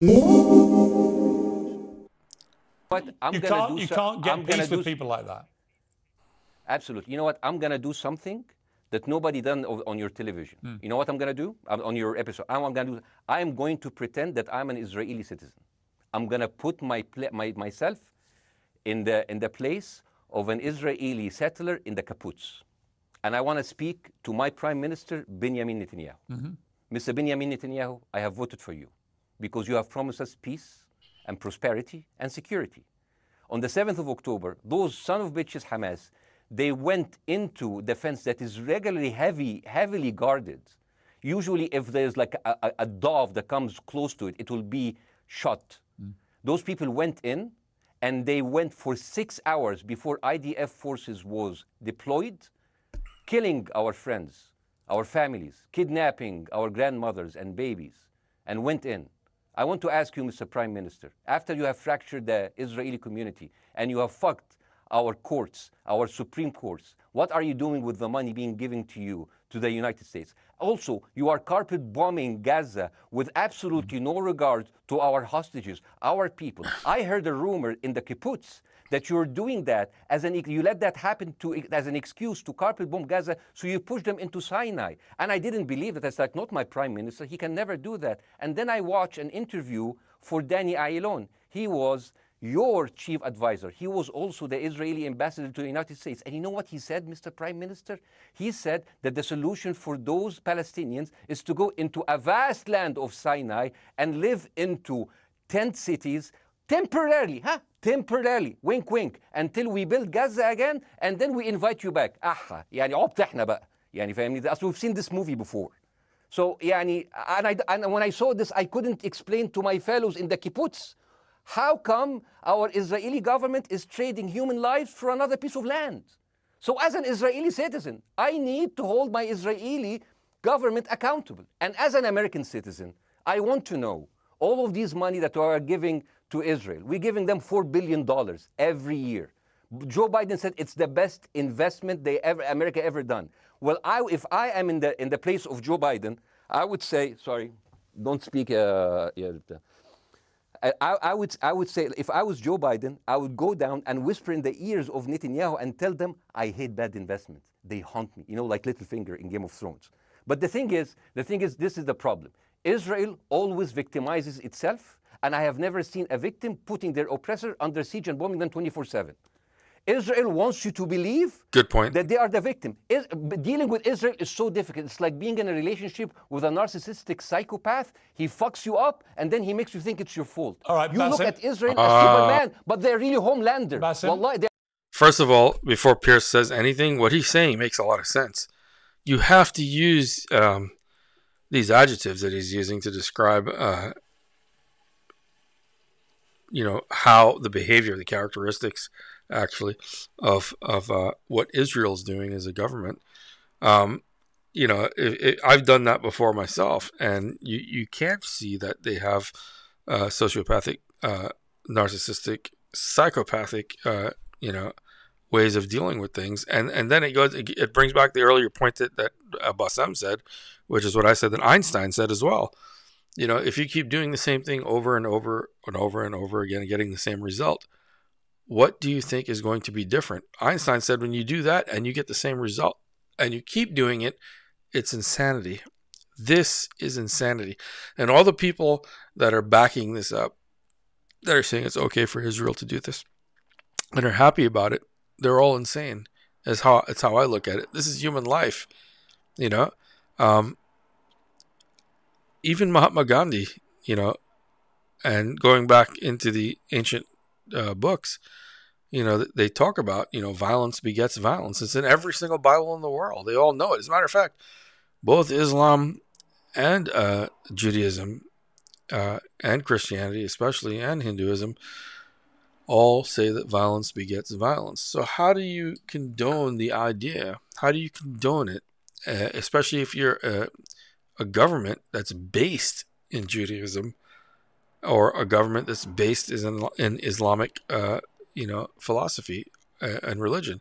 But I'm You gonna can't, do you so- can't get I'm peace with people like that. Absolutely. You know what? I'm gonna do something that nobody done on your television. Hmm. You know what I'm gonna do Um, on your episode? I'm, I'm gonna do. I am going to pretend that I'm an Israeli citizen. I'm gonna put my, my myself in the in the place of an Israeli settler in the kibbutz, and I want to speak to my Prime Minister Benjamin Netanyahu. Mr. Benjamin Netanyahu, I have voted for you because you have promised us peace and prosperity and security. On the 7th of October, those son of bitches Hamas, they went into the fence that is regularly heavy, heavily guarded. Usually, if there's like a, a, a dove that comes close to it, it will be shot. Mm. Those people went in and they went for six hours before IDF forces was deployed, killing our friends, our families, kidnapping our grandmothers and babies, and went in. I want to ask you, Mr. Prime Minister, after you have fractured the Israeli community and you have fucked our courts, our Supreme Courts, what are you doing with the money being given to you, to the United States? Also, you are carpet bombing Gaza with absolutely no regard to our hostages, our people. I heard a rumor in the kibbutz that you're doing that as an you let that happen to as an excuse to carpet bomb Gaza, so you push them into Sinai. And I didn't believe that. That's like not my prime minister. He can never do that. And then I watched an interview for Danny Ayalon. He was your chief advisor. He was also the Israeli ambassador to the United States. And you know what he said, Mr. Prime Minister? He said that the solution for those Palestinians is to go into a vast land of Sinai and live into tent cities temporarily, huh? Temporarily, wink wink, until we build Gaza again, and then we invite you back. Aha, يعني عبط احنا بقى. يعني فاهمني؟ أصل we've seen this movie before. So يعني, and, I, and when I saw this, I couldn't explain to my fellows in the kibbutz how come our Israeli government is trading human lives for another piece of land. So as an Israeli citizen, I need to hold my Israeli government accountable. And as an American citizen, I want to know all of these money that we are giving to Israel. We're giving them $4 billion every year. Joe Biden said it's the best investment they ever, America ever done. Well, I, if I am in the, in the place of Joe Biden, I would say, sorry, don't speak. Uh, I, I, I would, I would say, if I was Joe Biden, I would go down and whisper in the ears of Netanyahu and tell them, I hate bad investments. They haunt me, you know, like Littlefinger in Game of Thrones. But the thing is, the thing is, this is the problem. Israel always victimizes itself, and I have never seen a victim putting their oppressor under siege and bombing them 24 7. Israel wants you to believe Good point. that they are the victim. Is, dealing with Israel is so difficult. It's like being in a relationship with a narcissistic psychopath. He fucks you up, and then he makes you think it's your fault. All right, you look at Israel as Uh, Superman, but they're really Homelander. Bassem. Wallahi, they're First of all, before Piers says anything, what he's saying makes a lot of sense. You have to use um, these adjectives that he's using to describe, uh, you know, how the behavior, the characteristics, actually, of of uh, what Israel's doing as a government. Um, you know, it, it, I've done that before myself, and you you can't see that they have uh, sociopathic, uh, narcissistic, psychopathic, uh, you know, ways of dealing with things. And and then it goes, it, it brings back the earlier point that that Bassem said, which is what I said that Einstein said as well. You know, if you keep doing the same thing over and over and over and over again and getting the same result, what do you think is going to be different? Einstein said when you do that and you get the same result and you keep doing it, it's insanity. This is insanity. And all the people that are backing this up, that are saying it's okay for Israel to do this and are happy about it, they're all insane. That's how that's how I look at it. This is human life, you know. Um, even Mahatma Gandhi, you know, and going back into the ancient uh, books, you know, they talk about, you know, violence begets violence. It's in every single Bible in the world. They all know it. As a matter of fact, both Islam and uh, Judaism uh, and Christianity, especially, and Hinduism, all say that violence begets violence. So, how do you condone the idea? How do you condone it, uh, especially if you're a, a government that's based in Judaism or a government that's based in, in Islamic, uh, you know, philosophy uh, and religion?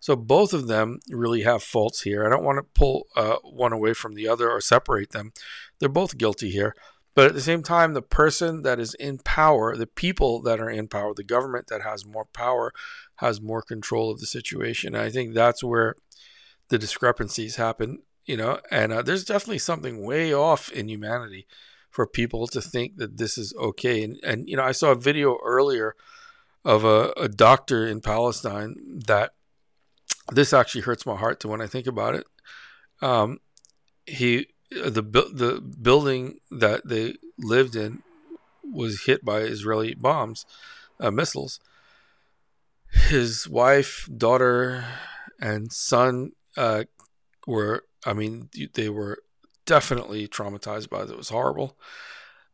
So both of them really have faults here. I don't want to pull uh, one away from the other or separate them. They're both guilty here. But at the same time, the person that is in power, the people that are in power, the government that has more power, has more control of the situation. And I think that's where the discrepancies happen, you know. And uh, there's definitely something way off in humanity for people to think that this is okay. And, and you know, I saw a video earlier of a, a doctor in Palestine that this actually hurts my heart to when I think about it. Um, he the the building that they lived in was hit by Israeli bombs, uh, missiles. His wife, daughter, and son uh, were, I mean, they were definitely traumatized by it. It was horrible.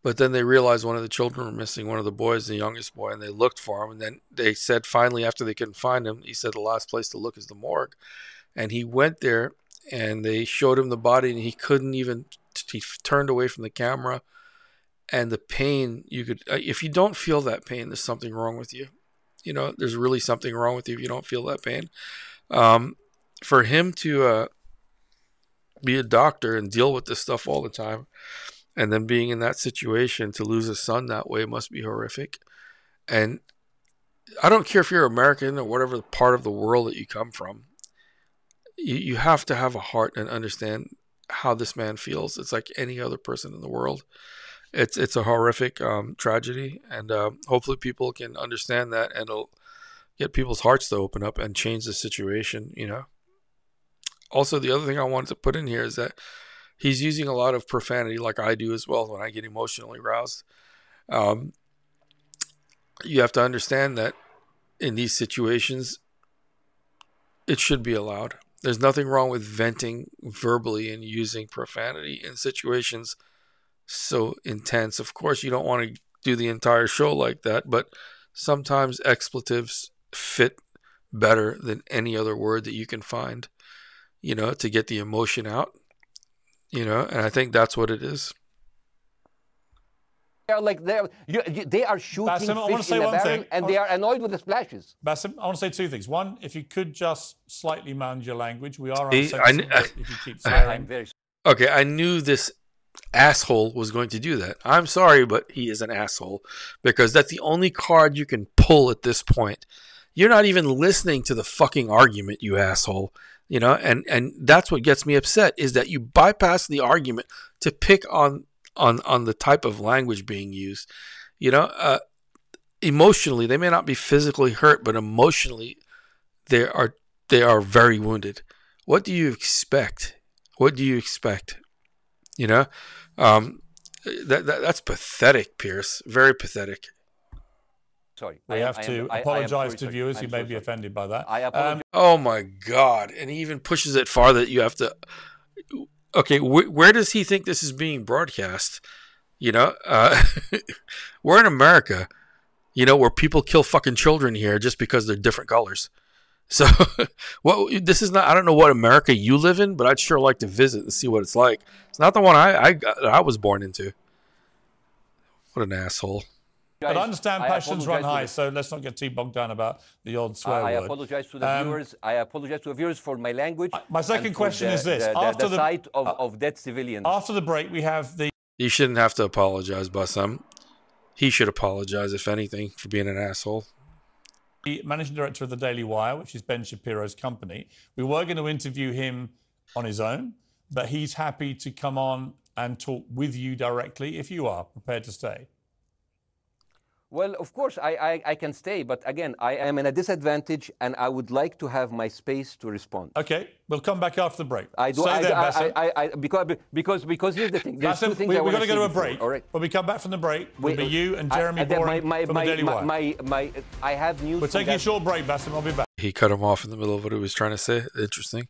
But then they realized one of the children were missing, one of the boys, the youngest boy, and they looked for him. And then they said, finally, after they couldn't find him, he said the last place to look is the morgue. And he went there and they showed him the body, and he couldn't even, he turned away from the camera. And the pain, you could, uh, if you don't feel that pain, there's something wrong with you. You know, there's really something wrong with you if you don't feel that pain. Um, for him to uh, be a doctor and deal with this stuff all the time, and then being in that situation to lose a son that way must be horrific. And I don't care if you're American or whatever part of the world that you come from. You, you have to have a heart and understand how this man feels. It's like any other person in the world. It's it's a horrific um, tragedy, and uh, hopefully people can understand that, and it'll get people's hearts to open up and change the situation. You know. Also, the other thing I wanted to put in here is that he's using a lot of profanity, like I do as well when I get emotionally roused. Um, you have to understand that in these situations, it should be allowed. There's nothing wrong with venting verbally and using profanity in situations so intense. Of course, you don't want to do the entire show like that, but sometimes expletives fit better than any other word that you can find, you know, to get the emotion out you know, and I think that's what it is. They're like they're you, you, they are shooting Bassem, fish in a barrel, and they are annoyed with the splashes. Bassem, I want to say two things. One, if you could just slightly manage your language, we are on I, I, if you keep swearing. Very... Okay, I knew this asshole was going to do that. I'm sorry, but he is an asshole because that's the only card you can pull at this point. You're not even listening to the fucking argument, you asshole you know and and that's what gets me upset is that you bypass the argument to pick on on on the type of language being used. You know uh, emotionally they may not be physically hurt but emotionally they are they are very wounded. What do you expect? What do you expect? You know um that, that that's pathetic Piers. Very pathetic Sorry. We I have am, to am, apologize to viewers who may so be sorry. offended by that. I apologize. Um, oh my God. And he even pushes it far that you have to. Okay, wh- where does he think this is being broadcast? You know, uh, we're in America, you know, where people kill fucking children here just because they're different colors. So, well, this is not. I don't know what America you live in, but I'd sure like to visit and see what it's like. It's not the one I I, I was born into. What an asshole. But I understand passions run high, so let's not get too bogged down about the odd swear I, word. I apologize to the um, viewers. I apologize to the viewers for my language. My second question the, is this: the, after the, the sight of, uh, of dead civilians. After the break, we have the. You shouldn't have to apologize, Bassem. He should apologize, if anything, for being an asshole. The managing director of the Daily Wire, which is Ben Shapiro's company. We were going to interview him on his own, but he's happy to come on and talk with you directly if you are prepared to stay. Well, of course, I, I, I, can stay, but again, I am in a disadvantage and I would like to have my space to respond. Okay, we'll come back after the break. I do, Stay I, there, I, I, I, because, because, because here's the thing. There's two things we, we're going to go to a break. Before, all right. When we come back from the break, we'll be you and Jeremy Boring my, my, from my, the Daily my, Wire. My, my, I have news. We're taking a short break, Bassem. I'll be back. He cut him off in the middle of what he was trying to say. Interesting.